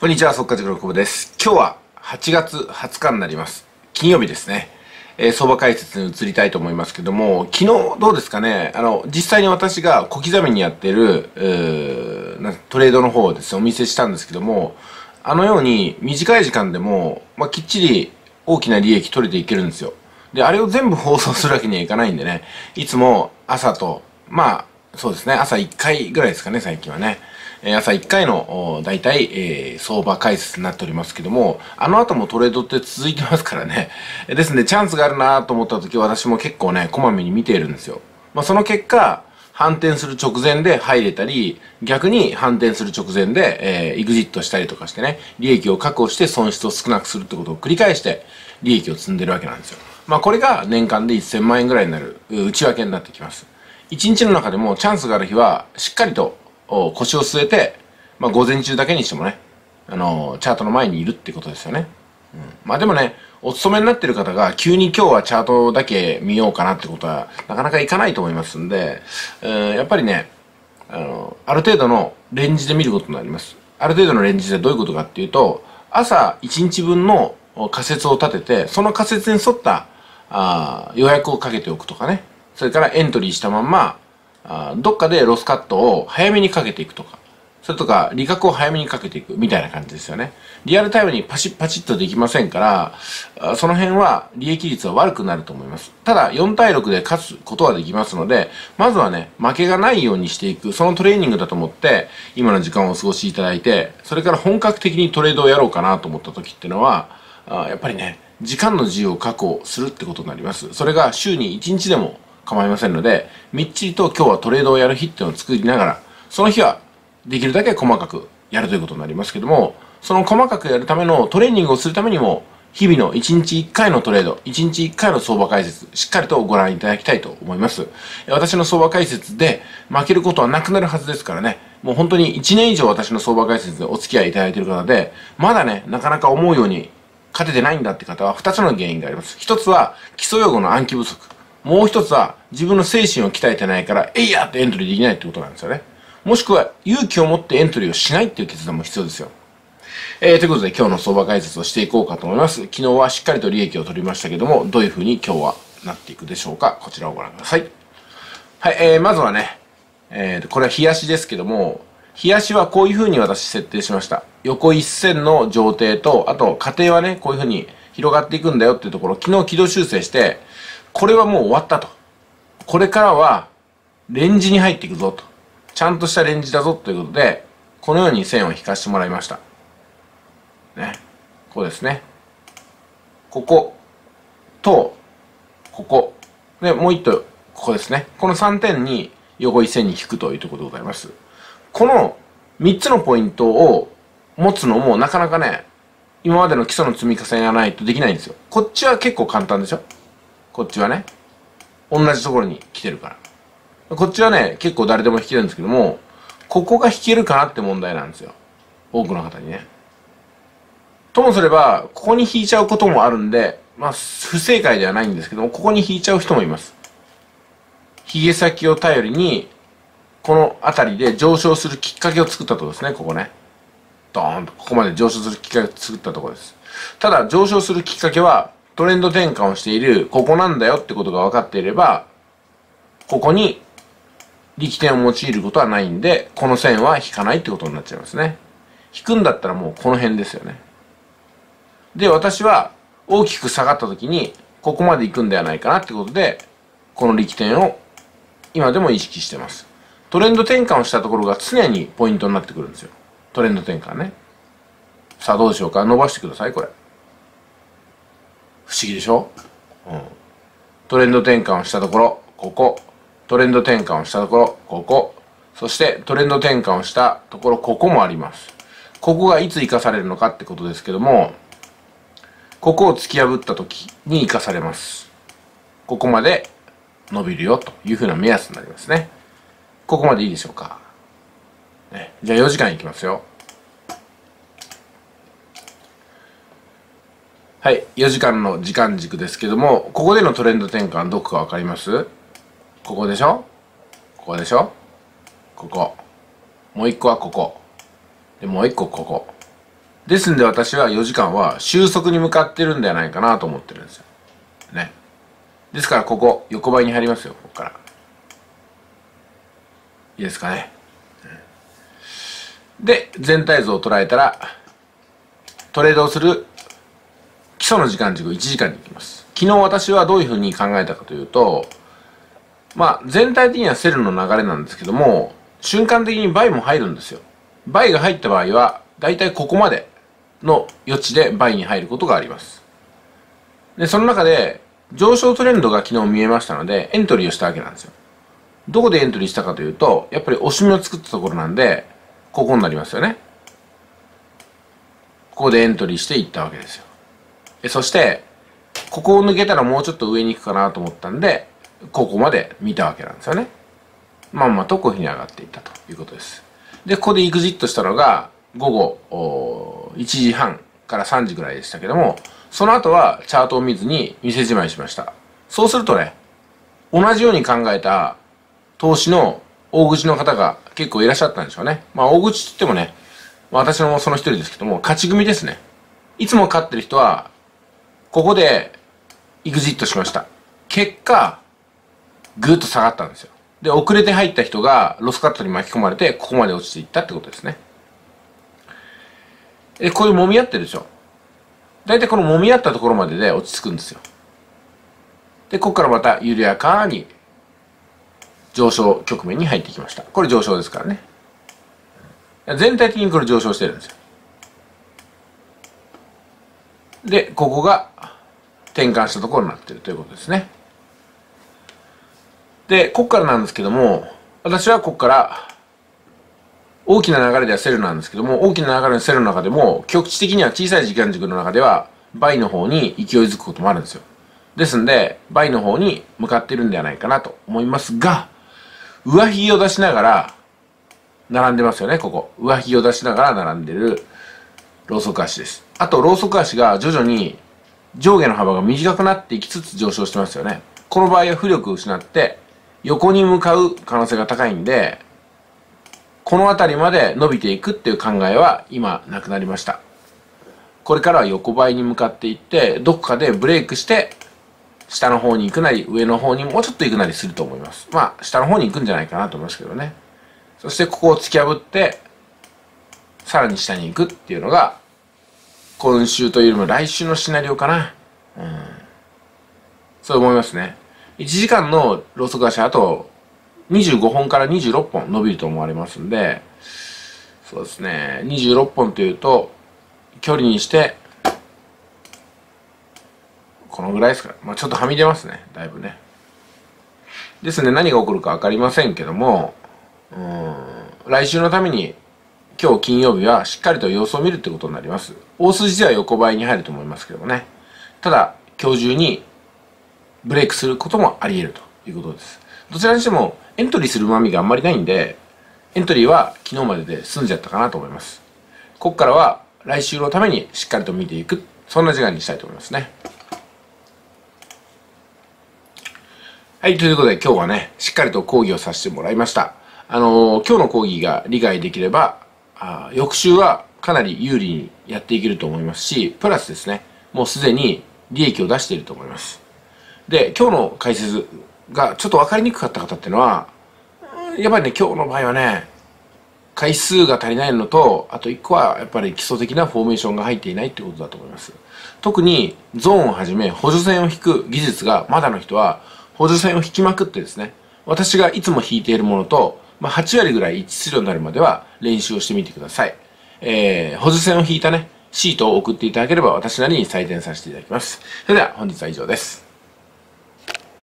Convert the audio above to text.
こんにちは、速稼塾の久保です。今日は8月20日になります。金曜日ですね。えー相場解説に移りたいと思いますけども、昨日どうですかね、あの、実際に私が小刻みにやってる、うトレードの方をですね、お見せしたんですけども、あのように短い時間でも、まあ、きっちり大きな利益取れていけるんですよ。で、あれを全部放送するわけにはいかないんでね、いつも朝と、まあ、そうですね、朝1回ぐらいですかね、最近はね。え朝1回の、大体、えー相場解説になっておりますけども、あの後もトレードって続いてますからね。えですので、チャンスがあるなと思った時、私も結構ね、こまめに見ているんですよ。まあ、その結果、反転する直前で入れたり、逆に反転する直前で、えー、エグジットしたりとかしてね、利益を確保して損失を少なくするってことを繰り返して、利益を積んでるわけなんですよ。まあ、これが年間で1000万円ぐらいになるう内訳になってきます。一日の中でもチャンスがある日は、しっかりとお腰を据えて、まあ、午前中だけにしてもね、あのーチャートの前にいるってことですよね。うん、まあでもね、お勤めになってる方が急に今日はチャートだけ見ようかなってことはなかなかいかないと思いますんで、うんやっぱりね、あの、ある程度のレンジで見ることになります。ある程度のレンジでどういうことかっていうと、朝1日分の仮説を立てて、その仮説に沿ったあ予約をかけておくとかね。それからエントリーしたまんま、あどっかでロスカットを早めにかけていくとか。それとか、利確を早めにかけていくみたいな感じですよね。リアルタイムにパチッパチッとできませんから、その辺は利益率は悪くなると思います。ただ、4対6で勝つことはできますので、まずはね、負けがないようにしていく、そのトレーニングだと思って、今の時間をお過ごしいただいて、それから本格的にトレードをやろうかなと思った時っていうのは、やっぱりね、時間の自由を確保するってことになります。それが週に1日でも構いませんので、みっちりと今日はトレードをやる日っていうのを作りながら、その日はできるだけ細かくやるということになりますけども、その細かくやるためのトレーニングをするためにも、日々の1日1回のトレード、1日1回の相場解説、しっかりとご覧いただきたいと思います。私の相場解説で負けることはなくなるはずですからね、もう本当に1年以上私の相場解説でお付き合いいただいている方で、まだね、なかなか思うように勝ててないんだって方は2つの原因があります。1つは基礎用語の暗記不足。もう1つは自分の精神を鍛えてないから、えいやってエントリーできないってことなんですよね。もしくは勇気を持ってエントリーをしないっていう決断も必要ですよ。えー、ということで今日の相場解説をしていこうかと思います。昨日はしっかりと利益を取りましたけども、どういう風に今日はなっていくでしょうか。こちらをご覧ください。はい、えー、まずはね、えー、これは日足ですけども、日足はこういう風に私設定しました。横一線の上底と、あと過程はね、こういう風に広がっていくんだよっていうところ、昨日軌道修正して、これはもう終わったと。これからは、レンジに入っていくぞと。ちゃんとしたレンジだぞということで、このように線を引かしてもらいました。ね。こうですね。ここ、と、ここ。で、もう一頭、ここですね。この3点に横一線に引くというところでございます。この3つのポイントを持つのもなかなかね、今までの基礎の積み重ねがないとできないんですよ。こっちは結構簡単でしょこっちはね。同じところに来てるから。こっちはね、結構誰でも弾けるんですけども、ここが弾けるかなって問題なんですよ。多くの方にね。ともすれば、ここに引いちゃうこともあるんで、まあ、不正解ではないんですけども、ここに引いちゃう人もいます。髭先を頼りに、この辺りで上昇するきっかけを作ったところですね、ここね。ドーンと、ここまで上昇するきっかけを作ったところです。ただ、上昇するきっかけは、トレンド転換をしている、ここなんだよってことが分かっていれば、ここに力点を用いることはないんで、この線は引かないってことになっちゃいますね。引くんだったらもうこの辺ですよね。で、私は大きく下がった時に、ここまで行くんではないかなってことで、この力点を今でも意識してます。トレンド転換をしたところが常にポイントになってくるんですよ。トレンド転換ね。さあどうでしょうか伸ばしてください、これ。不思議でしょ？うん。トレンド転換をしたところ、ここ。トレンド転換をしたところ、ここ。そしてトレンド転換をしたところ、ここもあります。ここがいつ生かされるのかってことですけども、ここを突き破った時に生かされます。ここまで伸びるよというふうな目安になりますね。ここまでいいでしょうか？ね、じゃあ4時間いきますよ。はい、4時間の時間軸ですけども、ここでのトレンド転換どこかわかります？ここでしょ？ここでしょ？ここ。もう一個はここ。で、もう一個ここ。ですんで私は4時間は収束に向かってるんではないかなと思ってるんですよ。ね。ですからここ、横ばいに入りますよ、ここから。いいですかね？で、全体像を捉えたら、トレードをする基礎の時間軸1時間に行きます。昨日私はどういうふうに考えたかというと、まあ、全体的にはセルの流れなんですけども、瞬間的に倍も入るんですよ。倍が入った場合は、だいたいここまでの余地で倍に入ることがあります。で、その中で、上昇トレンドが昨日見えましたので、エントリーをしたわけなんですよ。どこでエントリーしたかというと、やっぱり押し目を作ったところなんで、ここになりますよね。ここでエントリーしていったわけですよ。そして、ここを抜けたらもうちょっと上に行くかなと思ったんで、ここまで見たわけなんですよね。まんまとこういうふうに上がっていったということです。で、ここでエグジットしたのが、午後1時半から3時ぐらいでしたけども、その後はチャートを見ずに店じまいしました。そうするとね、同じように考えた投資の大口の方が結構いらっしゃったんでしょうね。まあ大口って言ってもね、私のその一人ですけども、勝ち組ですね。いつも勝ってる人は、ここでエグジットしました。結果、ぐーっと下がったんですよ。で、遅れて入った人がロスカットに巻き込まれて、ここまで落ちていったってことですね。で、こういう揉み合ってるでしょ。大体この揉み合ったところまでで落ち着くんですよ。で、ここからまた緩やかに上昇局面に入ってきました。これ上昇ですからね。全体的にこれ上昇してるんですよ。で、ここが転換したところになっているということですね。で、ここからなんですけども、私はここから大きな流れではセルなんですけども、大きな流れのセルの中でも、局地的には小さい時間軸の中では、倍の方に勢いづくこともあるんですよ。ですんで、倍の方に向かっているんではないかなと思いますが、上髭を出しながら、並んでますよね、ここ。上髭を出しながら並んでる、ローソク足です。あと、ローソク足が徐々に上下の幅が短くなっていきつつ上昇してますよね。この場合は浮力を失って、横に向かう可能性が高いんで、この辺りまで伸びていくっていう考えは今なくなりました。これからは横ばいに向かっていって、どこかでブレイクして、下の方に行くなり、上の方にもうちょっと行くなりすると思います。まあ、下の方に行くんじゃないかなと思いますけどね。そしてここを突き破って、さらに下に行くっていうのが、今週というよりも来週のシナリオかな。うん。そう思いますね。1時間のローソク足あと25本から26本伸びると思われますんで、そうですね、26本というと、距離にして、このぐらいですか。まあちょっとはみ出ますね、だいぶね。ですね、何が起こるか分かりませんけども、うん、来週のために、今日金曜日はしっかりと様子を見るってことになります。大筋では横ばいに入ると思いますけどもね。ただ、今日中にブレイクすることもあり得るということです。どちらにしても、エントリーする旨味があんまりないんで、エントリーは昨日までで済んじゃったかなと思います。ここからは来週のためにしっかりと見ていく、そんな時間にしたいと思いますね。はい、ということで今日はね、しっかりと講義をさせてもらいました。あのー、今日の講義が理解できれば、あ翌週はかなり有利にやっていけると思いますし、プラスですね、もうすでに利益を出していると思います。で、今日の解説がちょっと分かりにくかった方っていうのは、やっぱりね、今日の場合はね、回数が足りないのと、あと1個はやっぱり基礎的なフォーメーションが入っていないってことだと思います。特にゾーンをはじめ補助線を引く技術がまだの人は補助線を引きまくってですね、私がいつも引いているものと、まあ、8割ぐらい一致するようになるまでは練習をしてみてください。えー、補助線を引いたね、シートを送っていただければ私なりに採点させていただきます。それでは本日は以上です。